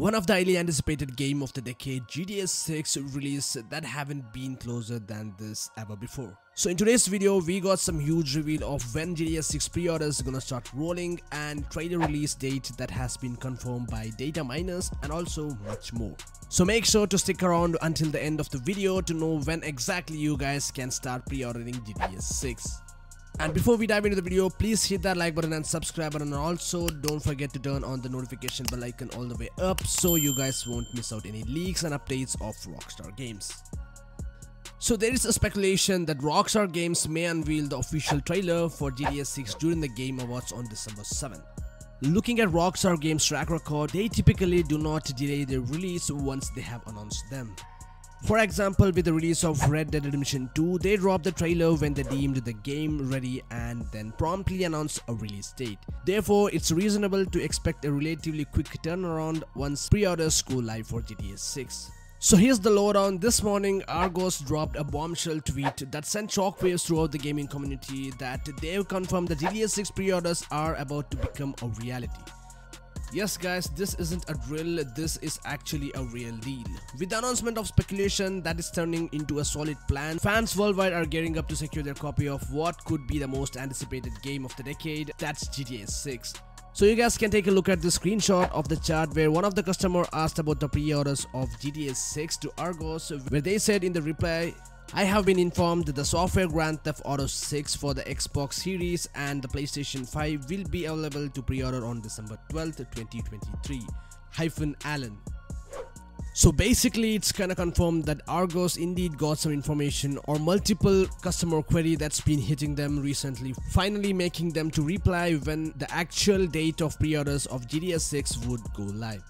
One of the highly anticipated game of the decade, GTA 6 release that haven't been closer than this ever before. So in today's video, we got some huge reveal of when GTA 6 pre-orders gonna start rolling and trailer release date that has been confirmed by data miners and also much more. So make sure to stick around until the end of the video to know when exactly you guys can start pre-ordering GTA 6. And before we dive into the video, please hit that like button and subscribe button and also don't forget to turn on the notification bell icon all the way up so you guys won't miss out any leaks and updates of Rockstar Games. So there is a speculation that Rockstar Games may unveil the official trailer for GTA 6 during the Game Awards on December 7. Looking at Rockstar Games track record, they typically do not delay their release once they have announced them. For example, with the release of Red Dead Redemption 2, they dropped the trailer when they deemed the game ready and then promptly announced a release date. Therefore, it's reasonable to expect a relatively quick turnaround once pre-orders go live for GTA 6. So here's the lowdown. This morning, Argos dropped a bombshell tweet that sent shockwaves throughout the gaming community that they've confirmed the GTA 6 pre-orders are about to become a reality. Yes guys, this isn't a drill, this is actually a real deal. With the announcement of speculation that is turning into a solid plan, fans worldwide are gearing up to secure their copy of what could be the most anticipated game of the decade, that's GTA 6. So you guys can take a look at the screenshot of the chat where one of the customer asked about the pre-orders of GTA 6 to Argos where they said in the reply I have been informed that the software Grand Theft Auto 6 for the Xbox Series and the PlayStation 5 will be available to pre-order on December 12, 2023. Hyphen Allen. So basically it's kinda confirmed that Argos indeed got some information or multiple customer query that's been hitting them recently, finally making them to reply when the actual date of pre-orders of GTA 6 would go live.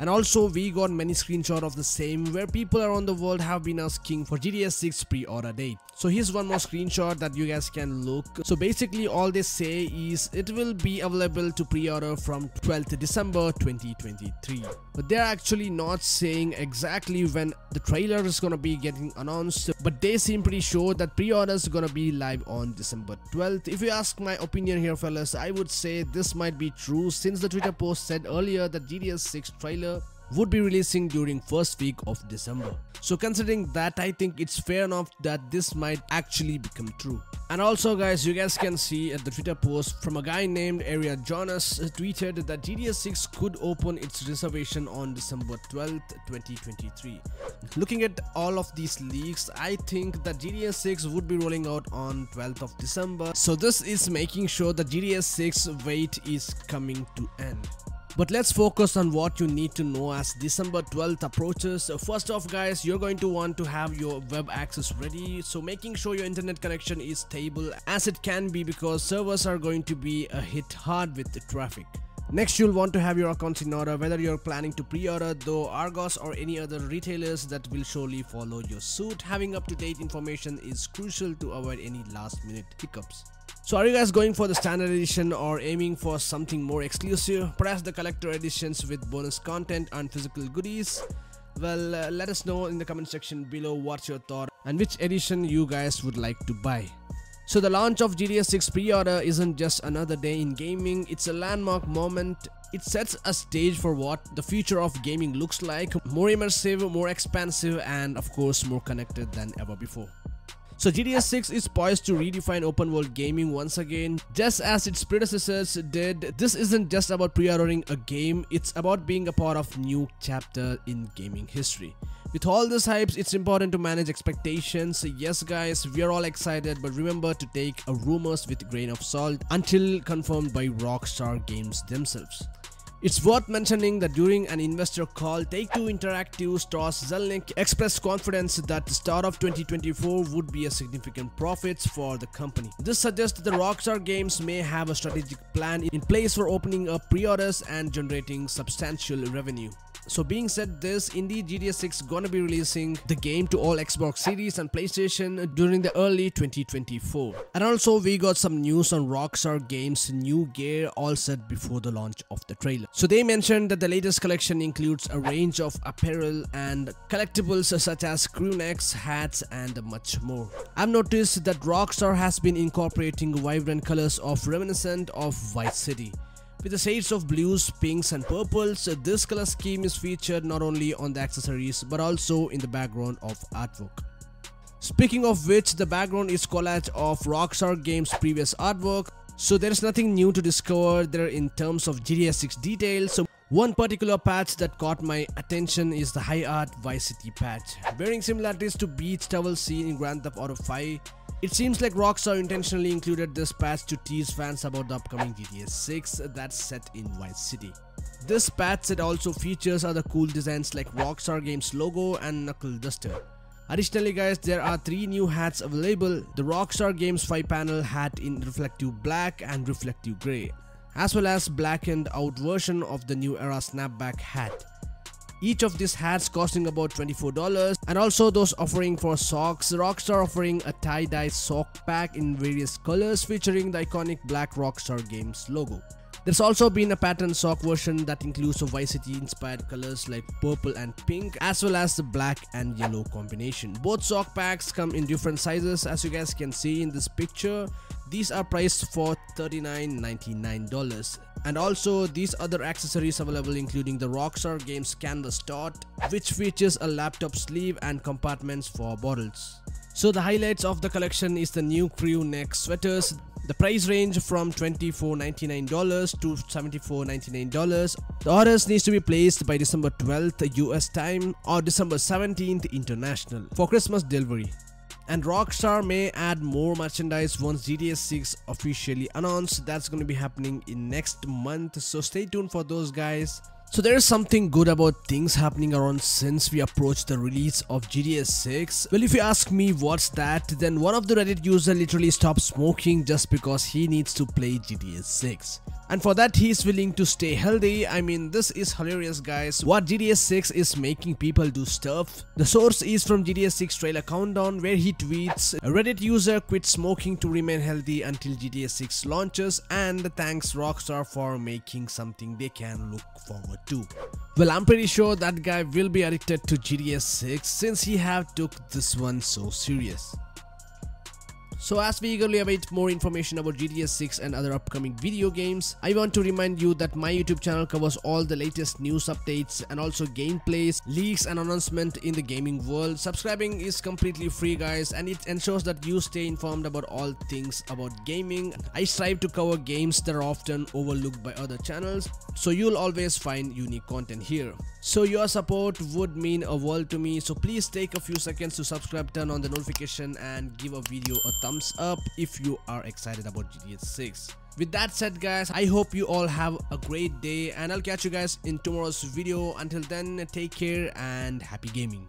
And also we got many screenshots of the same where people around the world have been asking for GTA 6 pre-order date. So here's one more screenshot that you guys can look. So basically all they say is it will be available to pre-order from 12th December 2023. But they're actually not saying exactly when the trailer is gonna be getting announced. But they seem pretty sure that pre-orders gonna be live on December 12th. If you ask my opinion here fellas, I would say this might be true since the Twitter post said earlier that GTA 6 trailer would be releasing during first week of December. So considering that I think it's fair enough that this might actually become true. And also guys you guys can see at the Twitter post from a guy named Area Jonas uh, tweeted that GTA 6 could open its reservation on December 12th 2023. Looking at all of these leaks I think that GTA 6 would be rolling out on 12th of December. So this is making sure that GTA 6 wait is coming to end. But let's focus on what you need to know as December 12th approaches. So First off guys, you're going to want to have your web access ready. So making sure your internet connection is stable as it can be because servers are going to be a hit hard with the traffic. Next, you'll want to have your accounts in order whether you're planning to pre-order though Argos or any other retailers that will surely follow your suit. Having up-to-date information is crucial to avoid any last-minute hiccups. So are you guys going for the standard edition or aiming for something more exclusive? Perhaps the collector editions with bonus content and physical goodies? Well, uh, let us know in the comment section below what's your thought and which edition you guys would like to buy. So the launch of GTA 6 pre-order isn't just another day in gaming, it's a landmark moment. It sets a stage for what the future of gaming looks like, more immersive, more expansive and of course more connected than ever before. So GTA 6 is poised to redefine open world gaming once again. Just as its predecessors did, this isn't just about pre-ordering a game, it's about being a part of a new chapter in gaming history. With all this hypes, it's important to manage expectations. Yes guys, we are all excited but remember to take rumors with a grain of salt until confirmed by Rockstar Games themselves. It's worth mentioning that during an investor call, Take-Two Interactive Strauss Zelnick expressed confidence that the start of 2024 would be a significant profits for the company. This suggests that the Rockstar Games may have a strategic plan in place for opening up pre-orders and generating substantial revenue. So being said this, indeed GTA 6 gonna be releasing the game to all Xbox Series and PlayStation during the early 2024. And also we got some news on Rockstar Games new gear all set before the launch of the trailer. So they mentioned that the latest collection includes a range of apparel and collectibles such as crew necks, hats and much more. I've noticed that Rockstar has been incorporating vibrant colors of reminiscent of Vice City. With the shades of blues, pinks and purples, this color scheme is featured not only on the accessories but also in the background of artwork. Speaking of which, the background is collage of Rockstar Games' previous artwork, so there is nothing new to discover there in terms of GTA 6 details. So one particular patch that caught my attention is the High Art Vice City patch. Bearing similarities to beach towel scene in Grand Theft Auto 5, it seems like Rockstar intentionally included this patch to tease fans about the upcoming GTA 6 that's set in Vice City. This patch set also features other cool designs like Rockstar Games logo and knuckle duster. Additionally guys, there are three new hats available. The Rockstar Games 5 panel hat in reflective black and reflective grey, as well as blackened out version of the new era snapback hat. Each of these hats costing about $24 and also those offering for socks. Rockstar offering a tie-dye sock pack in various colors featuring the iconic black Rockstar Games logo. There's also been a pattern sock version that includes a City inspired colors like purple and pink as well as the black and yellow combination. Both sock packs come in different sizes as you guys can see in this picture. These are priced for $39.99 and also these other accessories are available including the Rockstar Games Canvas Dot which features a laptop sleeve and compartments for bottles. So the highlights of the collection is the new crew neck sweaters. The price range from $24.99 to $74.99. The orders needs to be placed by December 12th US time or December 17th international for Christmas delivery. And Rockstar may add more merchandise once GTA 6 officially announced. That's going to be happening in next month. So stay tuned for those guys. So there is something good about things happening around since we approached the release of GTA 6. Well if you ask me what's that, then one of the Reddit user literally stopped smoking just because he needs to play GTA 6 and for that he's willing to stay healthy. I mean this is hilarious guys. What gta 6 is making people do stuff. The source is from gta 6 trailer countdown where he tweets a reddit user quit smoking to remain healthy until gta 6 launches and thanks rockstar for making something they can look forward to. Well i'm pretty sure that guy will be addicted to gta 6 since he have took this one so serious so as we eagerly await more information about GTA 6 and other upcoming video games, I want to remind you that my YouTube channel covers all the latest news updates and also gameplays, leaks and announcement in the gaming world. Subscribing is completely free guys and it ensures that you stay informed about all things about gaming. I strive to cover games that are often overlooked by other channels, so you'll always find unique content here. So your support would mean a world to me, so please take a few seconds to subscribe, turn on the notification and give a video a thumbs up if you are excited about GTA 6. With that said guys, I hope you all have a great day and I'll catch you guys in tomorrow's video. Until then, take care and happy gaming.